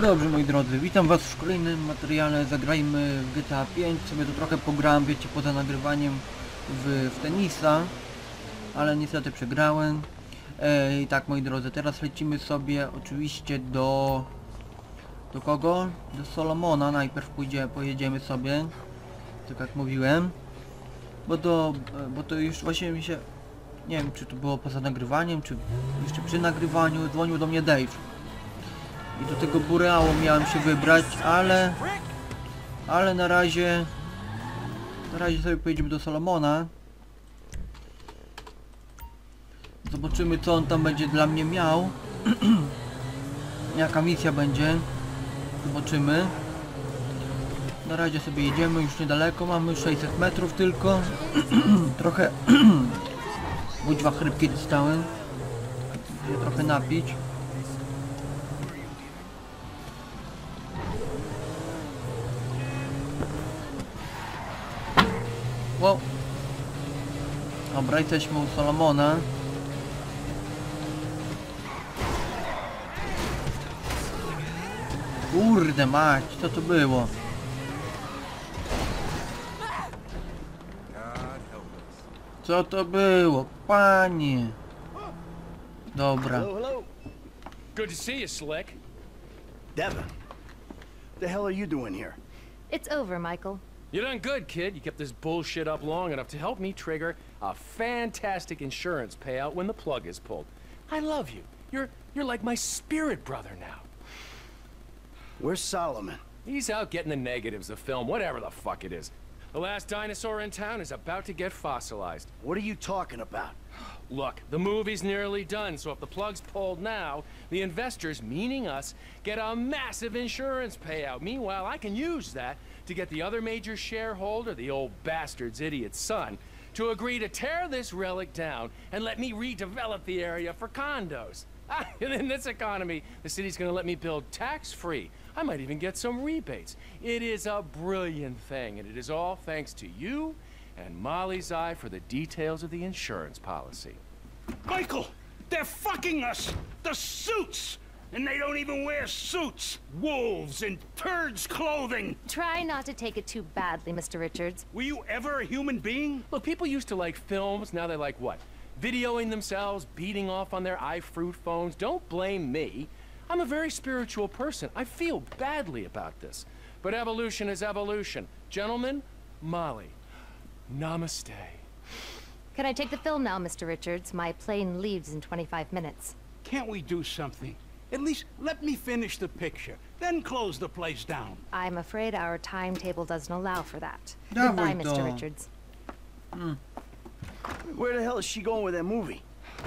dobrze moi drodzy, witam was w kolejnym materiale, zagrajmy w GTA 5, sobie tu trochę pograłem, wiecie, poza nagrywaniem w, w tenisa, ale niestety przegrałem. E, I tak moi drodzy, teraz lecimy sobie oczywiście do... Do kogo? Do Solomona, najpierw pójdzie, pojedziemy sobie, tak jak mówiłem. Bo to, bo to już właśnie mi się... Nie wiem, czy to było poza nagrywaniem, czy jeszcze przy nagrywaniu, dzwonił do mnie Dave. I do tego Bureału miałem się wybrać, ale... Ale na razie... Na razie sobie pojedziemy do Solomona. Zobaczymy co on tam będzie dla mnie miał. Jaka misja będzie. Zobaczymy. Na razie sobie jedziemy już niedaleko, mamy 600 metrów tylko. Trochę... Budźwa chrypki dostałem. Trochę napić. Dobra, jesteśmy u Solomona. Kurde mać, co to było? Co to było? Panie. Dobra. Hello, hello. Good to see you, Slick. Devin. What the hell are you doing here? It's over, Michael. You done good, kid. You kept this bullshit up long enough to help me trigger a fantastic insurance payout when the plug is pulled. I love you. You're you're like my spirit brother now. Where's Solomon? He's out getting the negatives of film, whatever the fuck it is. The last dinosaur in town is about to get fossilized. What are you talking about? Look, the movie's nearly done, so if the plug's pulled now, the investors, meaning us, get a massive insurance payout. Meanwhile, I can use that to get the other major shareholder, the old bastard's idiot son, to agree to tear this relic down and let me redevelop the area for condos. Ah, and in this economy, the city's gonna let me build tax-free. I might even get some rebates. It is a brilliant thing, and it is all thanks to you and Molly's eye for the details of the insurance policy. Michael, they're fucking us! The suits! And they don't even wear suits! Wolves in turds' clothing! Try not to take it too badly, Mr. Richards. Were you ever a human being? Look, people used to like films, now they like what? Videoing themselves, beating off on their iFruit phones. Don't blame me. I'm a very spiritual person. I feel badly about this. But evolution is evolution. Gentlemen, Molly, namaste. Can I take the film now, Mr. Richards? My plane leaves in 25 minutes. Can't we do something? At least let me finish the picture, then close the place down. I'm afraid our timetable doesn't allow for that. Dawaj Goodbye, to. Mr. Richards. Where the hell is she going with that movie?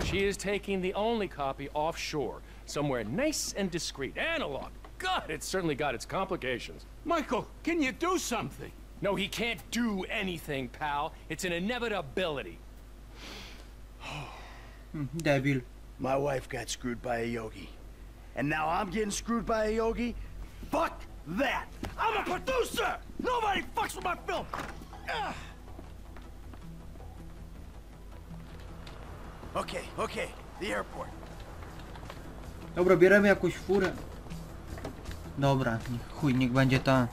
She is taking the only copy offshore, somewhere nice and discreet. Analog. God, it's certainly got its complications. Michael, can you do something? No, he can't do anything, pal. It's an inevitability. Hmm, Debil. My wife got screwed by a yogi. And now I'm getting screwed by a yogi? Fuck that! I'm a producer! Nobody fucks with my film! Ugh. Okay, okay, the airport. Dobra, bierzemy jakąś furę. Dobra, chuj, niech będzie ta.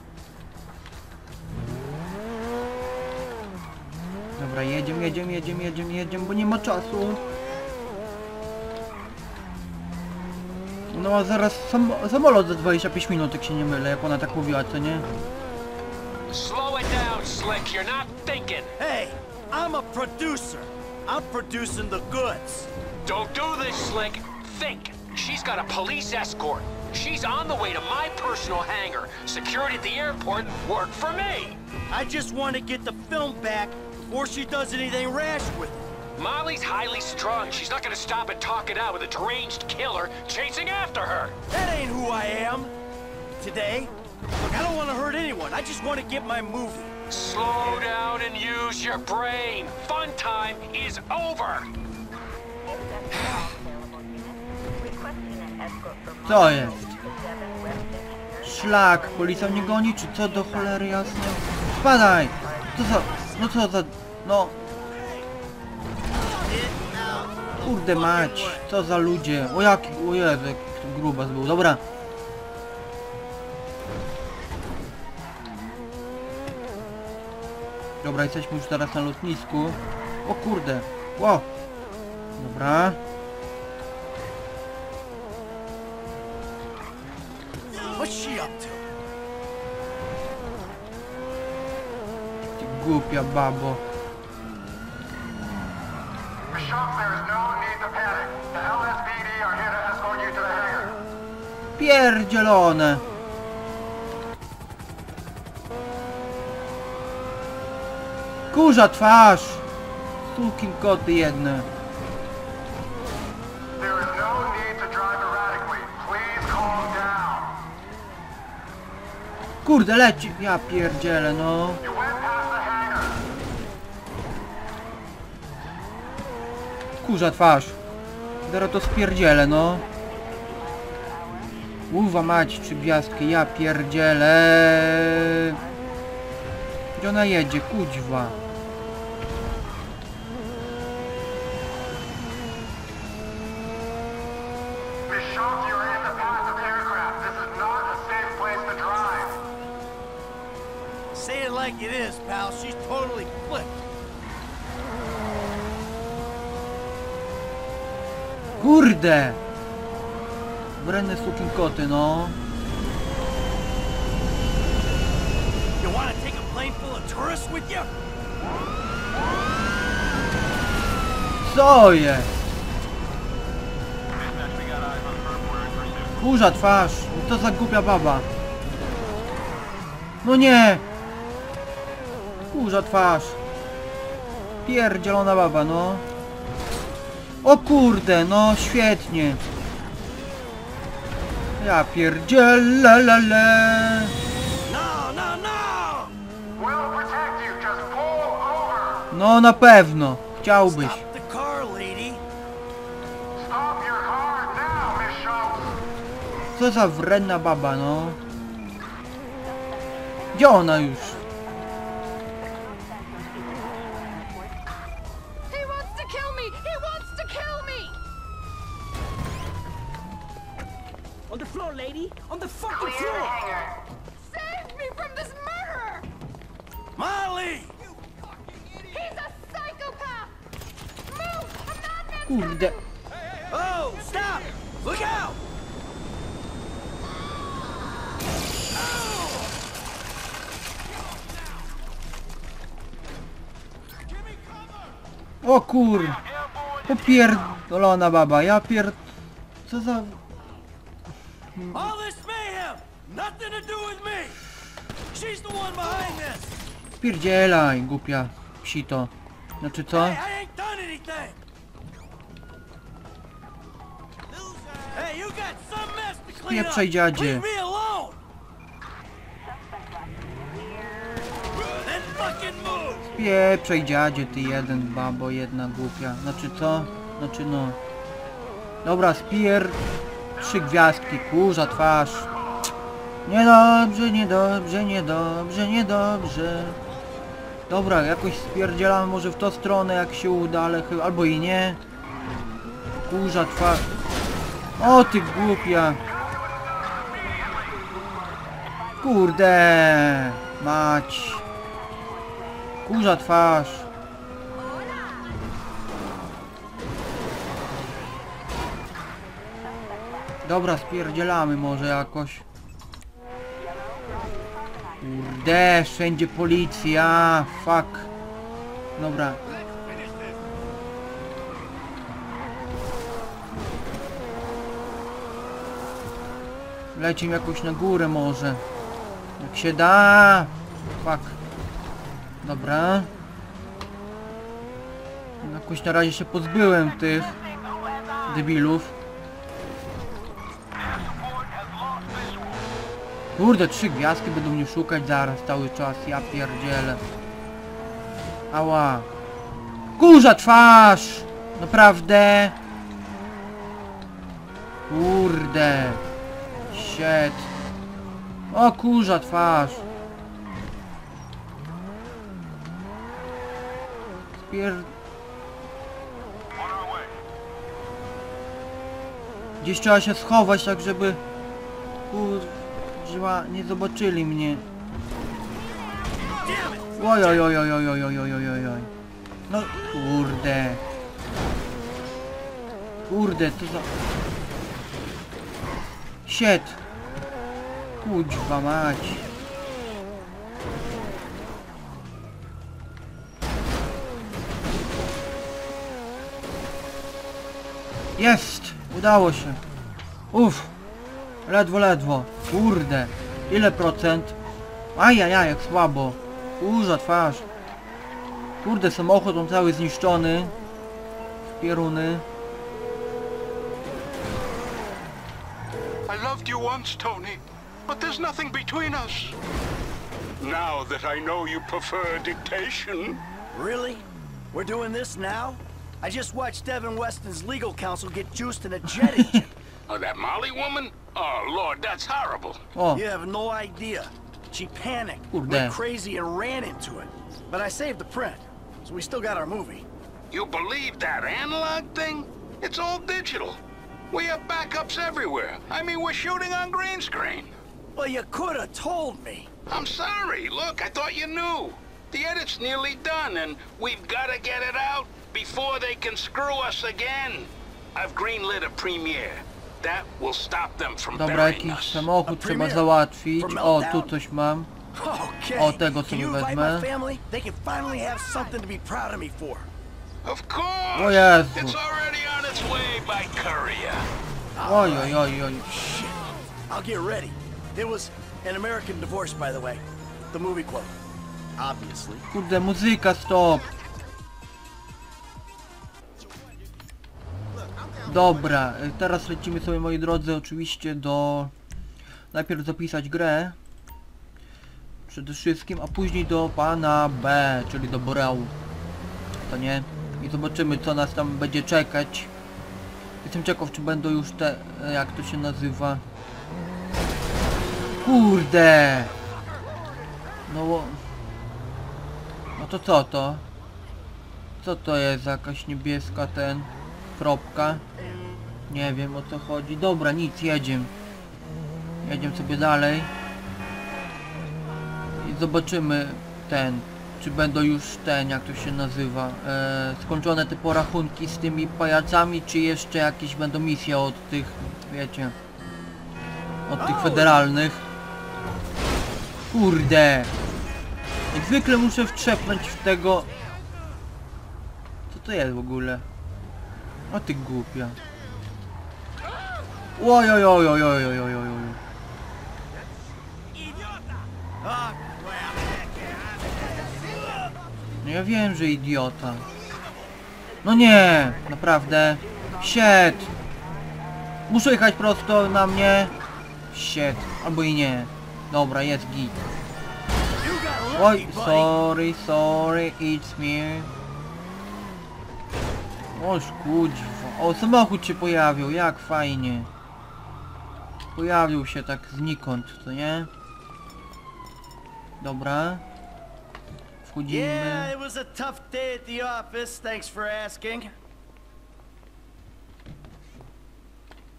Dobra, jedziemy, jedziemy, jedziemy, jedziemy, jedziemy, bo nie ma czasu. No a zaraz sam, samolot za 25 minut, jak się nie mylę, jak ona tak mówiła, co nie? Slow it down, Slick. You're not thinking. Hey, I'm a producer. I'm producing the goods. Don't do this, Slick. Think. She's got a police escort. She's on the way to my personal hangar. Security at the airport worked for me. I just want to get the film back before she does anything rash with it. Molly's highly strung. She's not gonna stop and talk it out with a deranged killer chasing after her. That ain't who I am. Today, look, I don't want to hurt anyone. I just want to get my movie. Slow down and use your brain. Fun time is over. Co jest? Szlak, policja mnie goni, czy co do cholery jasne? Spadaj! To Co. No co za... No... Kurde mać, co za ludzie. O jaki, o Jezu, grubas był. Dobra. Dobra, jesteśmy już teraz na lotnisku. O kurde. Wow. Dobra. Ty głupia babo. Pierdzielone. Kurza twarz. Sukin koty jedne. No. Kurde, leci. Ja pierdzielę, no. Kurza twarz. Zaraz to spierdzielę, no. Uwa mać, czy gwiazdki, ja pierdzielę. Gdzie ona jedzie, kuźwa. Co jest? Kurza twarz, to za głupia baba. No nie! Kurza twarz. Pierdzielona baba, no. O kurde, no świetnie. Ja pierdzielę, le, le. No, no, no! No na pewno, chciałbyś. Co za wredna baba, no. Gdzie ona już? Popierdolona baba, ja pier... Co za... All this mayhem! Nothing to do with me! She's the one behind this! Spierdzielaj, głupia psito. Znaczy co? Hey, I ain't done anything! Hey, you got some mess to clean up! Leave me alone! Then fucking move! Pieprzej dziadzie, ty jeden babo, jedna głupia. Znaczy co? Znaczy no... Dobra, spier... Trzy gwiazdki, kurza twarz. Niedobrze, niedobrze, niedobrze, niedobrze. Dobra, jakoś spierdzielam może w tą stronę jak się uda, ale chyba... Albo i nie. Kurza twarz. O ty głupia. Kurde. Mać. Kurza twarz. Dobra, spierdzielamy może jakoś. Kurde, wszędzie policja, fuck. Dobra. Lecimy jakoś na górę może. Jak się da. Fuck. Dobra. Jakoś na razie się pozbyłem tych debilów. Kurde, trzy gwiazdki będą mnie szukać zaraz cały czas, ja pierdzielę. Ała. Kurza twarz! Naprawdę? Kurde. Shit. O kurza twarz. Spier... Gdzieś trzeba się schować tak, żeby... Kurwa, nie zobaczyli mnie. oj, oj, oj, oj, oj, oj, oj, oj, oj, oj. No kurde. Kurde, to za... Shit. Kuźwa mać. Jest! Udało się. Uff. Ledwo, ledwo. Kurde. Ile procent? Ajajaj, jak słabo. Kurza twarz. Kurde, samochód on cały zniszczony. W pieruny. I loved you once, Tony, but there's nothing between us. Now that I know you prefer dictation, Really? We're doing this now? I just watched Devin Weston's legal counsel get juiced in a jet engine. oh, that Molly woman? Oh, Lord, that's horrible. O, You have no idea. She panicked, Kurde. went crazy, and ran into it. But I saved the print, so we still got our movie. You believe that analog thing? It's all digital. We have backups everywhere. I mean, we're shooting on green screen. Well, you could have told me. I'm sorry. Look, I thought you knew. The edit's nearly done, and we've got to get it out before they can screw us again. I've greenlit a premiere. That Dobra, jakiś samochód trzeba załatwić. O, tu coś mam. O, tego sobie wezmę. O Jezu. Oj, oj, oj, oj. I'll get ready. It was an American divorce, by the way. The movie quote. Obviously. Kurde, muzyka, stop. Dobra, y, teraz lecimy sobie moi drodzy oczywiście do... Najpierw zapisać grę. Przede wszystkim, a później do pana B, czyli do Borału. To nie? I zobaczymy co nas tam będzie czekać. Jestem ciekaw czy będą już te... jak to się nazywa. Kurde! No... no to co to? Co to jest? Jakaś niebieska ten... Kropka? Nie wiem o co chodzi. Dobra, nic, jedziemy. Jedziemy sobie dalej. I zobaczymy ten... Czy będą już ten, jak to się nazywa, e, skończone te porachunki z tymi pajacami, czy jeszcze jakieś będą misje od tych, wiecie, od tych federalnych. Kurde! Jak zwykle muszę wtrzepnąć w tego... Co to jest w ogóle? O ty głupia. Oj oj oj oj oj oj oj oj oj. Ah, No ja wiem, że idiota. No nie, naprawdę. Shit. Muszę jechać prosto na mnie. Shit. Albo i nie. Dobra, jest git. sorry, sorry, it's me. Oż kuźwa. O, samochód się pojawił, jak fajnie. Pojawił się tak znikąd, co nie? Dobra. Wchodzimy. Yeah, it was a tough day at the office. Thanks for asking.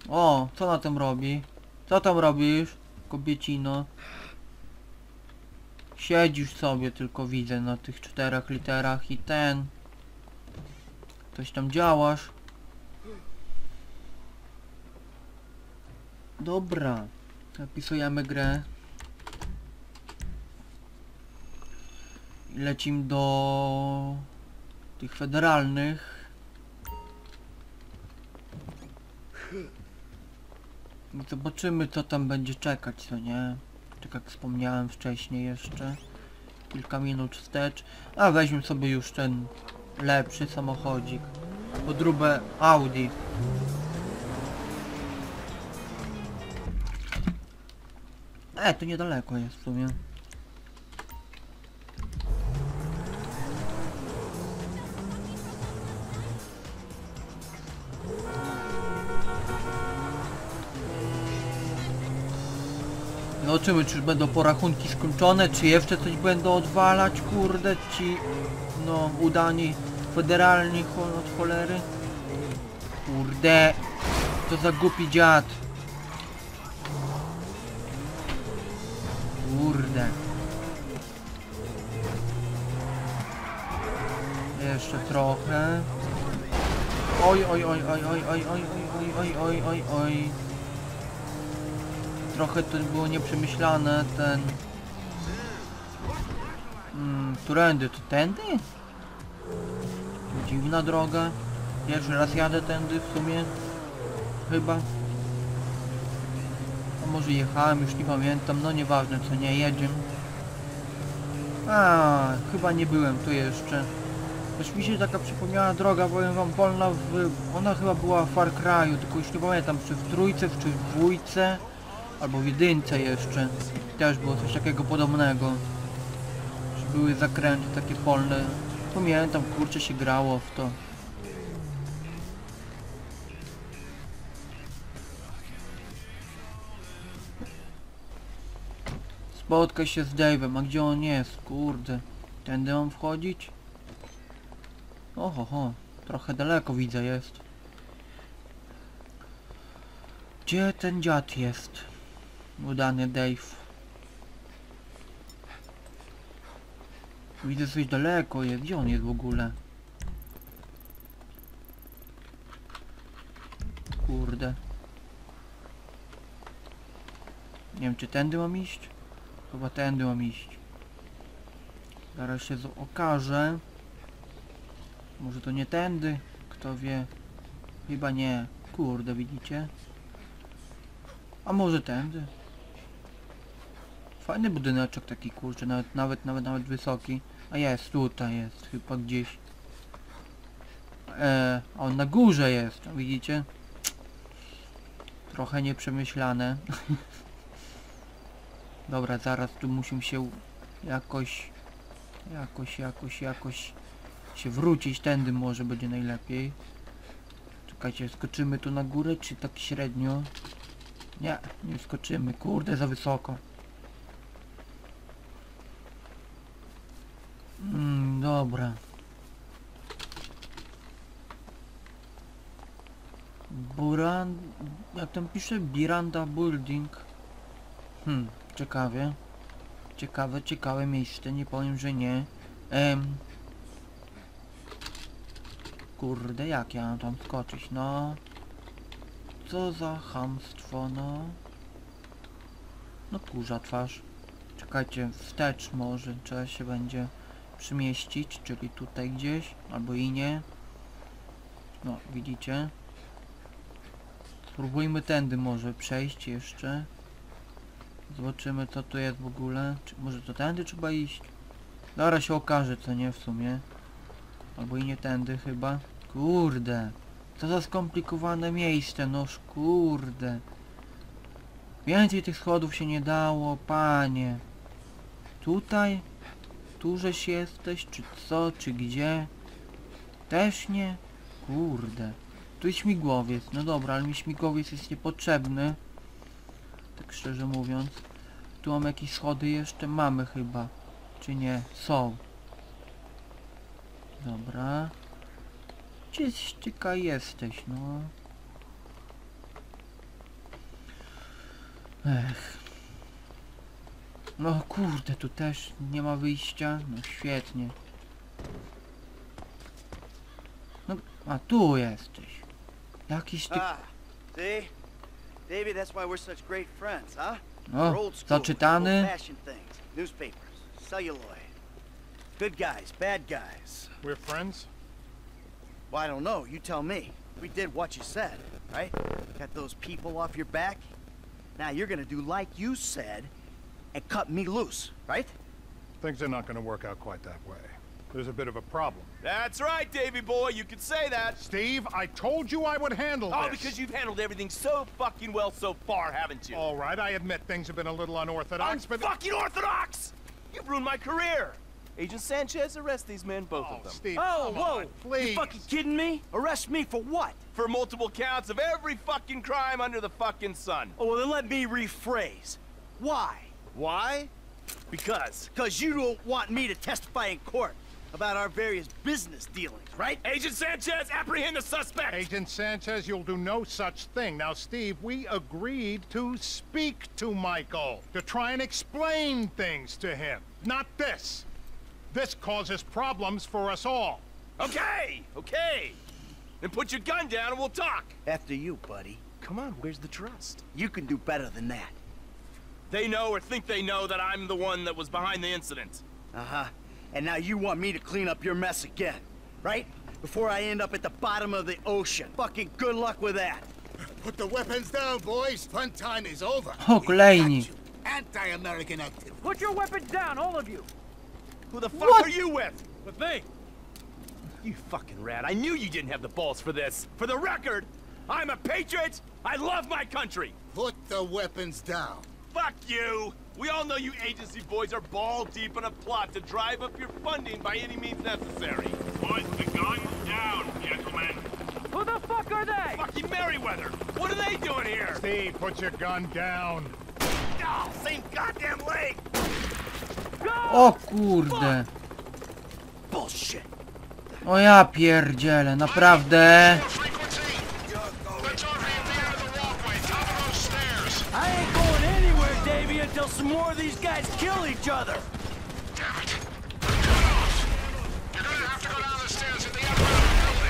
O, co na tym robi? Co tam robisz, kobiecino? Siedzisz sobie, tylko widzę na tych czterech literach i ten. Coś tam działasz. Dobra. Zapisujemy grę. Lecimy do tych federalnych. I zobaczymy co tam będzie czekać, co nie? Tak jak wspomniałem wcześniej jeszcze. Kilka minut wstecz. A weźmy sobie już ten lepszy samochodzik. Podróbę Audi. E, to niedaleko jest w sumie. zobaczymy, czy już będą porachunki skończone, czy jeszcze coś będą odwalać, kurde, ci, no, udani federalni od cholery. Kurde, co za głupi dziad. Kurde. Jeszcze trochę. Oj, oj, oj, oj, oj, oj, oj, oj, oj, oj, oj, oj, oj. Trochę to było nieprzemyślane, ten... Mm, którędy? To tędy? Dziwna droga. Pierwszy raz jadę tędy w sumie. Chyba. A może jechałem, już nie pamiętam, no nieważne co nie jedziemy. A, chyba nie byłem tu jeszcze. Też mi się taka przypomniała droga, powiem wam, wolna w... Ona chyba była w Far Cry'u, tylko już nie pamiętam, czy w trójce, czy w dwójce, albo w jedynce jeszcze. Też było coś takiego podobnego. Że były zakręty takie polne. Pamiętam, kurczę się grało w to. Spotkaj się z Dave'em, a gdzie on jest? Kurde. Tędy mam wchodzić? Oho, ho. trochę daleko widzę jest. Gdzie ten dziad jest? Udany Dave. Widzę coś daleko jest. Gdzie on jest w ogóle? Kurde. Nie wiem czy tędy mam iść? Chyba tędy mam iść. Zaraz się okaże. Może to nie tędy? Kto wie? Chyba nie. Kurde, widzicie? A może tędy? Fajny budyneczek taki kurczę, nawet, nawet, nawet, nawet wysoki. A jest, tutaj jest, chyba gdzieś. E, on na górze jest, widzicie? Trochę nieprzemyślane. Dobra, zaraz tu musimy się jakoś, jakoś, jakoś, jakoś się wrócić. Tędy może będzie najlepiej. Czekajcie, skoczymy tu na górę, czy tak średnio? Nie, nie skoczymy. Kurde, za wysoko. Mm, dobra. Buran... Jak tam pisze? Biranda Building. Hmm, ciekawie. Ciekawe, ciekawe miejsce, nie powiem, że nie. Em. Kurde, jak ja mam tam skoczyć, no. Co za chamstwo, no. No kurza twarz. Czekajcie, wstecz może trzeba się będzie przymieścić, czyli tutaj gdzieś, albo i nie. No, widzicie? Spróbujmy tędy może przejść jeszcze. Zobaczymy co tu jest w ogóle. Czy może to tędy trzeba iść? Zaraz się okaże co nie w sumie. Albo i nie tędy chyba. Kurde. Co za skomplikowane miejsce, noż kurde. Więcej tych schodów się nie dało, panie. Tutaj? Tu żeś jesteś, czy co, czy gdzie? Też nie? Kurde. Tu jest śmigłowiec, no dobra, ale mi śmigłowiec jest niepotrzebny. Tak szczerze mówiąc. Tu mam jakieś schody jeszcze? Mamy chyba. Czy nie? Są. Dobra. Gdzieś tyka jesteś, no. Ech. No kurde, tu też nie ma wyjścia. No świetnie. No, a tu jesteś. Jakiś ty... Ah, see? Davey, that's why we're such great friends, huh? O, We're old school, zaczytany. Newspapers, celluloid. Good guys, bad guys. We're friends? Well, I don't know. You tell me. We did what you said, right? Got those people off your back. Now you're gonna do like you said and cut me loose, right? Things are not going to work out quite that way. There's a bit of a problem. That's right, Davy boy. You can say that. Steve, I told you I would handle Oh, this. Oh, because you've handled everything so fucking well so far, haven't you? All right, I admit things have been a little unorthodox, but... fucking orthodox! You've ruined my career. Agent Sanchez, arrest these men, both Oh, of them, Steve, Oh, come whoa! on, please. You fucking kidding me? Arrest me for what? for multiple counts of every fucking crime under the fucking sun. Oh, well, then let me rephrase. Why? Why? Because. Because you don't want me to testify in court about our various business dealings, right? Agent Sanchez, apprehend the suspect. Agent Sanchez, you'll do no such thing. Now, Steve, we agreed to speak to Michael, to try and explain things to him. Not this. This causes problems for us all. Okay, okay. Then put your gun down and we'll talk. After you, buddy. Come on, where's the trust? You can do better than that. They know or think they know that I'm the one that was behind the incident. Uh-huh. And now you want me to clean up your mess again, right? Before I end up at the bottom of the ocean. Fucking good luck with that. Put the weapons down, boys. Fun time is over. O, kolejni. Anti-American active. Put your weapons down, all of you. Who the fuck What? are you with? With me. You fucking rat. I knew you didn't have the balls for this. For the record, I'm a patriot. I love my country. Put the weapons down. Fuck you. We all know you agency boys are ball deep in a plot to drive up your funding by any means necessary. Put the guns down, gentlemen. Who the fuck are they? Fucking Merryweather. What are they doing here? Steve, put your gun down. Oh, same goddamn leg. O kurde. Bullshit. O ja pierdzielę, naprawdę. Until some more of these guys kill each other.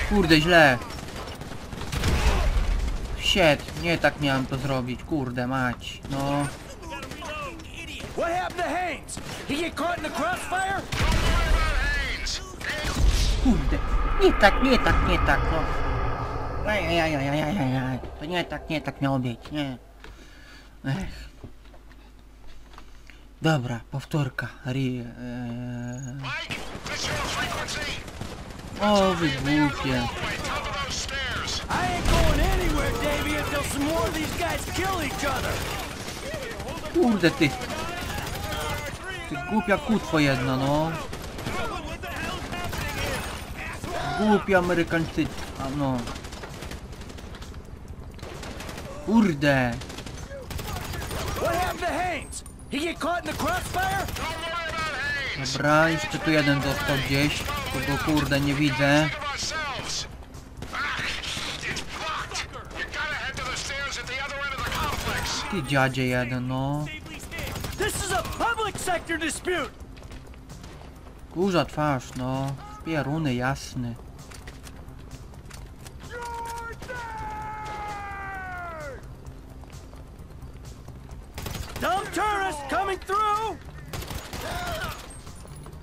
Kurde, źle. Shit, nie tak miałem to zrobić, kurde mać. No. What happened to Haynes? He get caught in the crossfire? Don't worry about Haynes. Haynes Kurde. Nie tak, nie tak, nie tak, no. Ajajajajajajaj. To nie tak, nie tak miało być, nie. Ech. Dobra, powtórka. Ri... Frequency. O, wy głupie. Kurde ty. Ty głupia kutwo jedna, no. Głupi Amerykańczycy, a no. Kurde. What happened to Haynes? Dobra, jeszcze tu jeden został gdzieś. Tu go kurde nie widzę. Ty dziadzie jeden, no. Kurza twarz, no. Pieruny jasny.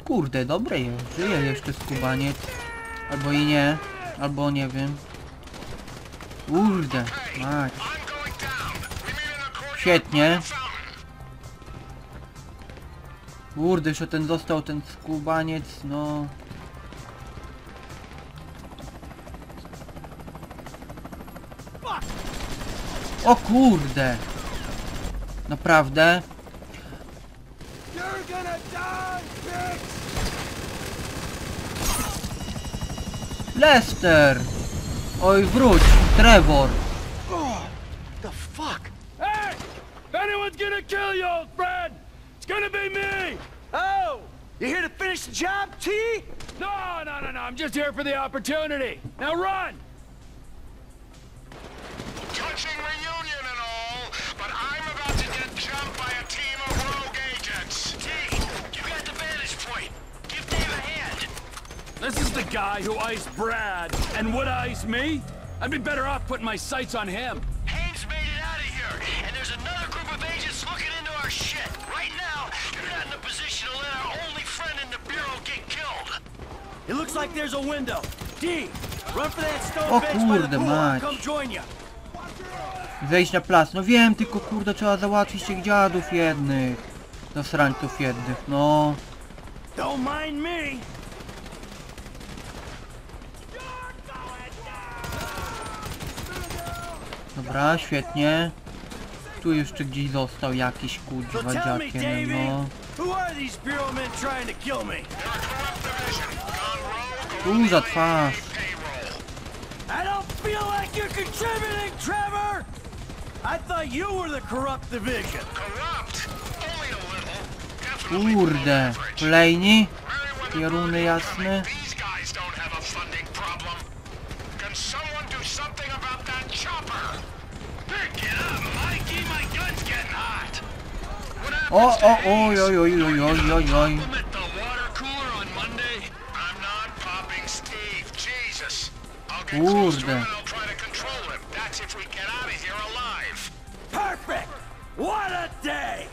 Kurde, dobre jest. Żyje jeszcze skubaniec. Albo i nie. Albo nie wiem. Kurde, mać. Świetnie. Kurde, jeszcze ten został ten skubaniec, no. O kurde! Naprawdę? Lester! Oj, wróć! Trevor! The fuck? Hey! Anyone's gonna kill you, old friend, it's gonna be me! Oh, you here to finish the job, T? No, no, no, no, I'm just here for the opportunity. Now run! Is the guy who iced Brad and would ice me? I'd be better off putting my sights on him. Haynes made it out of here, and there's another group of agents looking into our shit. Right now, you're not in a position to let our only friend in the Bureau get killed. It looks like there's a window. D, run for that stone O bench by the kurde, pool. I'll come join you. Wejść na plac. No wiem, tylko kurde trzeba załatwić tych dziadów jednych. Zasrańców jednych, no. Don't mind me. Dobra, świetnie. Tu jeszcze gdzieś został jakiś me, dziakiem, no. who are these Bureau men trying to kill me? They're a corrupt division, gone rogue on Kurza twarz. payroll. I don't feel like you're contributing, Trevor! I thought you were the corrupt division. Corrupt? Only a little. Definitely below Kurde. These guys don't have a funding problem. Can someone do something about that chopper? Oh, oh, oh, yo, yo, yo, yo, yo, yo. The water cooler on Monday. I'm not popping Steve. Jesus. I'll get I'll try to control him. That's if we get out of here alive. Perfect. What a day.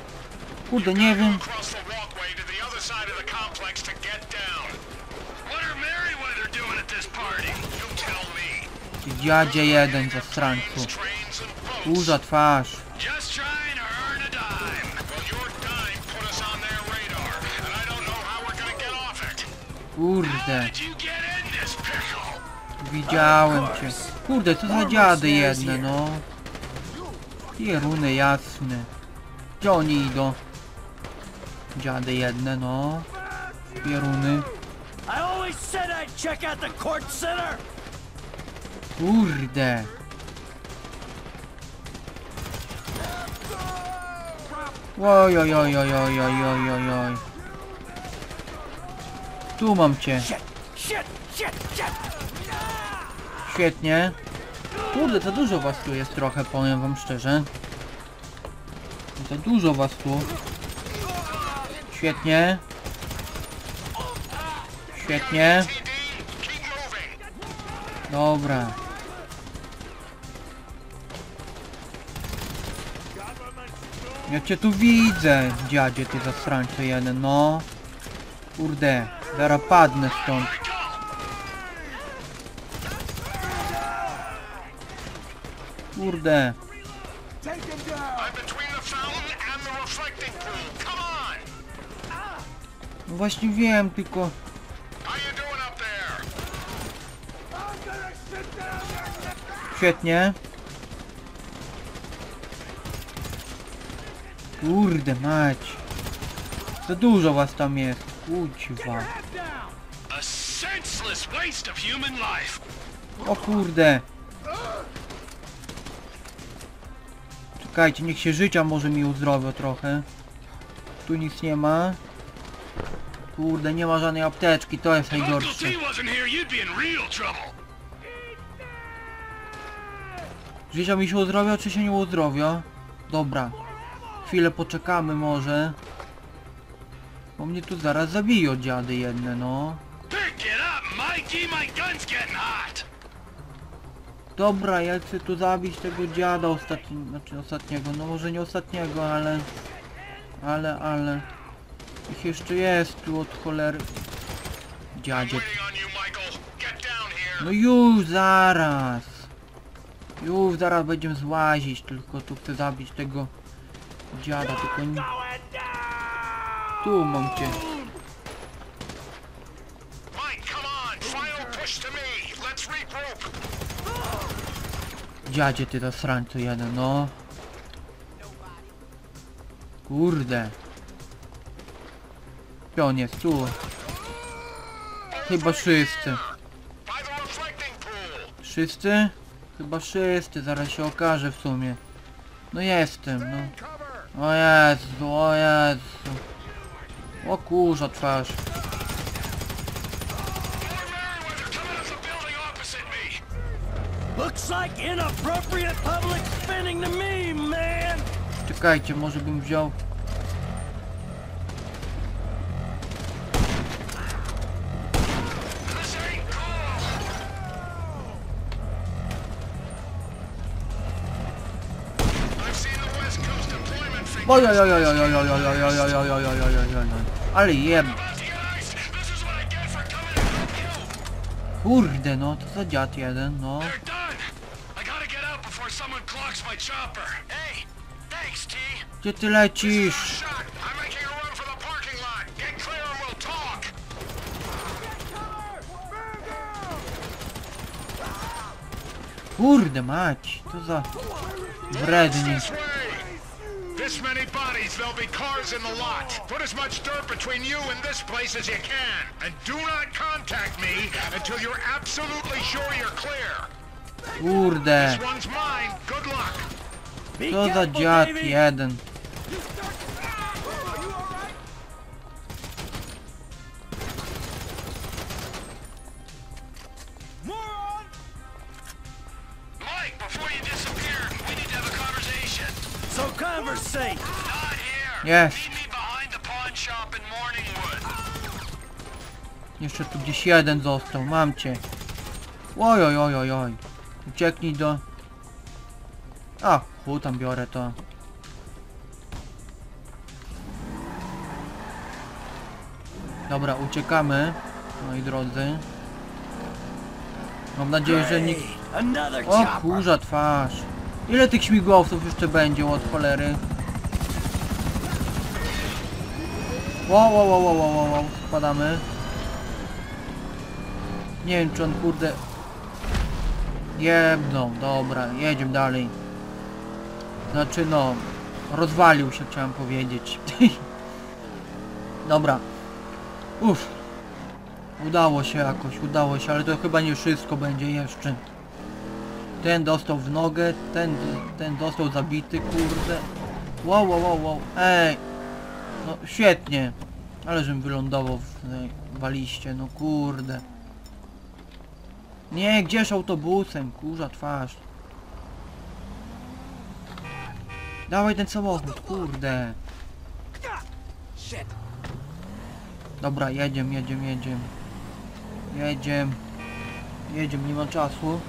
Kurde, nie wiem. Across the walkway to the other side of the complex to get down. What are Merryweather doing at this party? You tell me. Ja jeden ze stranku. Kurza twarz. Kurde. Widziałem cię. Kurde, co za dziady jedne, no. Pieruny jasne. Gdzie oni idą? Dziady jedne, no. Pieruny. Kurde. Oj, oj, oj, oj, oj, oj, oj, oj, oj. Tu mam cię. Świetnie. Kurde, za dużo was tu jest trochę, powiem wam szczerze. Za dużo was tu. Świetnie. Świetnie. Dobra. Ja cię tu widzę, dziadzie, ty zasrańco jeden, no. Kurde, zaraz padnę stąd. Kurde. No właśnie wiem, tylko... Świetnie. Kurde mać. Za dużo was tam jest. Kuźwa. O kurde. Czekajcie, niech się życia może mi uzdrowią trochę. Tu nic nie ma. Kurde, nie ma żadnej apteczki, to jest najgorsze. Życia mi się uzdrowia, czy się nie uzdrowia? Dobra. Chwilę poczekamy może. Bo mnie tu zaraz zabiją dziady jedne, no. Dobra, ja chcę tu zabić tego dziada ostatni, znaczy ostatniego, no może nie ostatniego, ale... Ale, ale... Ich jeszcze jest tu od cholery... Dziadzie. No już zaraz! Już zaraz będziemy złazić, tylko tu chcę zabić tego... Dziada, tylko nie... Tu mam cię. Dziadzie ty zasrańcu jeden, no. Kurde. Pion jest tu. Chyba wszyscy. Wszyscy? Chyba wszyscy, zaraz się okaże w sumie. No jestem, no. O Jezu, o Jezu. O kurza twarz. More Merryweather coming up Ale jeb... Kurde no, to za dziad jeden, no. Gdzie ty lecisz? Kurde mać, to za... Wrednik. This many bodies, there'll be cars in the lot. Put as much dirt between you and this place as you can. And do not contact me until you're absolutely sure you're clear. Kurde. This one's mine. Good luck. Be Co za careful, dziad jeden. Morningwood. Jeszcze tu gdzieś jeden został, mam cię. Oj, oj, oj, oj, oj. Ucieknij do... A, chu, tam biorę to. Dobra, uciekamy, moi drodzy. Mam nadzieję, że nikt... O kurza twarz. Ile tych śmigłowców jeszcze będzie od cholery? Wow, wow, wow, wow, wow, wow. Spadamy. Nie wiem czy on kurde... Jebną, dobra, jedziemy dalej. Znaczy no, rozwalił się chciałem powiedzieć. dobra. Uff. Udało się jakoś, udało się, ale to chyba nie wszystko będzie jeszcze. Ten dostał w nogę, ten, ten dostał zabity, kurde. Wow, wow, wow, wow. Ej. No świetnie. Ale żebym wylądował w tej waliście, no kurde. Nie, gdzież autobusem, kurza twarz. Dawaj ten samochód, kurde. Dobra, jedziemy, jedziemy, jedziemy. Jedziemy. Jedziemy, nie ma czasu.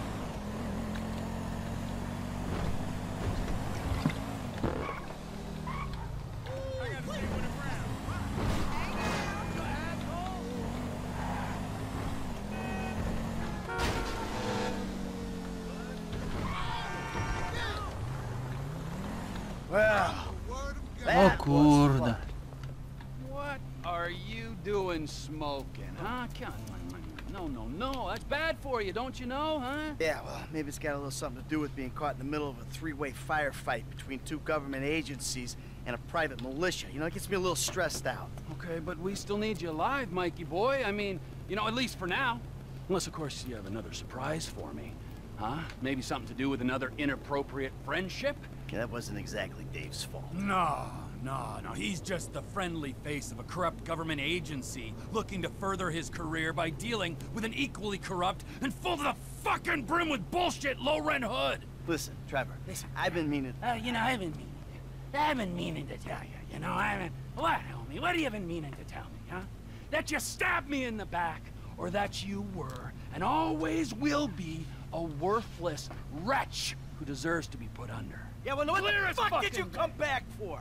You, don't you know, huh? Yeah, well, maybe it's got a little something to do with being caught in the middle of a three-way firefight between two government agencies and a private militia. You know, it gets me a little stressed out. Okay, but we still need you alive, Mikey boy. I mean, you know, at least for now. Unless, of course, you have another surprise for me. Huh? Maybe something to do with another inappropriate friendship? Yeah, that wasn't exactly Dave's fault. No, no, no. He's just the friendly face of a corrupt government agency looking to further his career by dealing with an equally corrupt and full to the fucking brim with bullshit low-rent hood. Listen, Trevor, listen, I've been meaning... Uh, you know, I've been meaning I've been meaning to tell you, you know, I mean, what, homie? What have you been meaning to tell me, huh? That you stabbed me in the back, or that you were, and always will be, a worthless wretch who deserves to be put under. Yeah, well, what Clear the fuck did you come back for?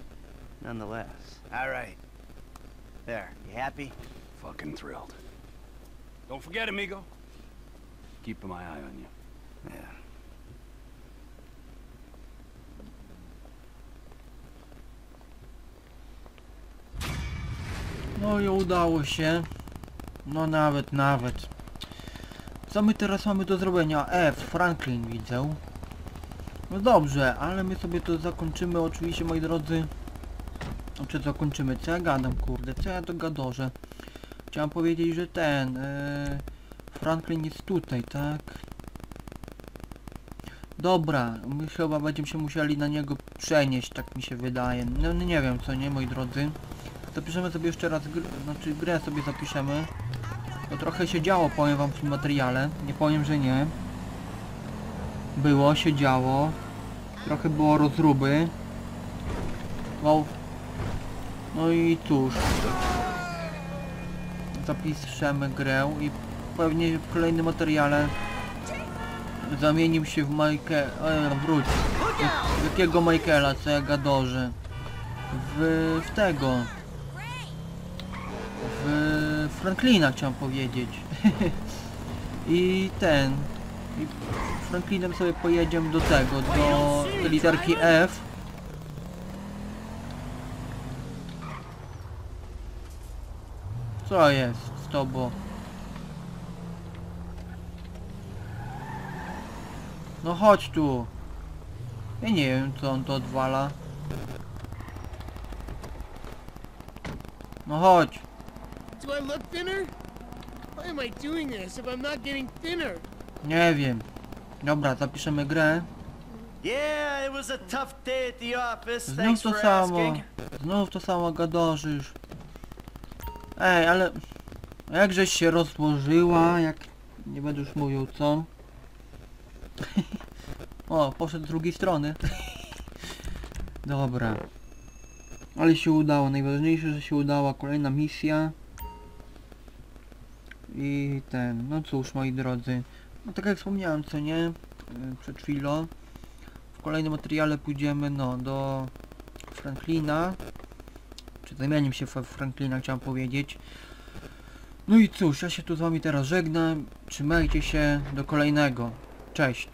nonetheless. All right. There, you happy? Fucking thrilled. Don't forget, amigo. Keeping my eye on you. Yeah. No i udało się. No nawet, nawet. Co my teraz mamy do zrobienia? F, Franklin widzę. No dobrze, ale my sobie to zakończymy oczywiście moi drodzy. Czy zakończymy? Co ja gadam kurde? Co ja to gadorze? Chciałem powiedzieć, że ten... Yy, Franklin jest tutaj, tak? Dobra, my chyba będziemy się musieli na niego przenieść, tak mi się wydaje. No nie wiem co nie, moi drodzy. Zapiszemy sobie jeszcze raz, gr znaczy grę sobie zapiszemy. To trochę się działo, powiem wam w tym materiale. Nie powiem, że nie. Było, się działo. Trochę było rozruby. Wow. No i cóż. Zapiszemy grę i pewnie w kolejnym materiale zamienił się w Michael... E, wróć. W jakiego Michaela, co ja gadorzę? W, w tego. W Franklina chciałem powiedzieć. I ten. I Franklinem sobie pojedziemy do tego, do literki F. Co jest z tobą? No chodź tu. Ja nie wiem co on to odwala. No chodź. Do I look thinner? Why am I doing this if I'm not getting thinner? Nie wiem. Dobra, zapiszemy grę. Yeah, it was a tough day at the office. Znów to samo. Znów to samo gadorzysz. Ej, ale... Jakżeś się rozłożyła, jak... Nie będę już mówił co. o, poszedł z drugiej strony. Dobra. Ale się udało. Najważniejsze, że się udała kolejna misja. I ten, no cóż moi drodzy. No tak jak wspomniałem, co nie? Yy, Przed chwilą. W kolejnym materiale pójdziemy, no, do Franklina. Czy zamieniem się Franklina, chciałem powiedzieć. No i cóż, ja się tu z wami teraz żegnam. Trzymajcie się, do kolejnego. Cześć.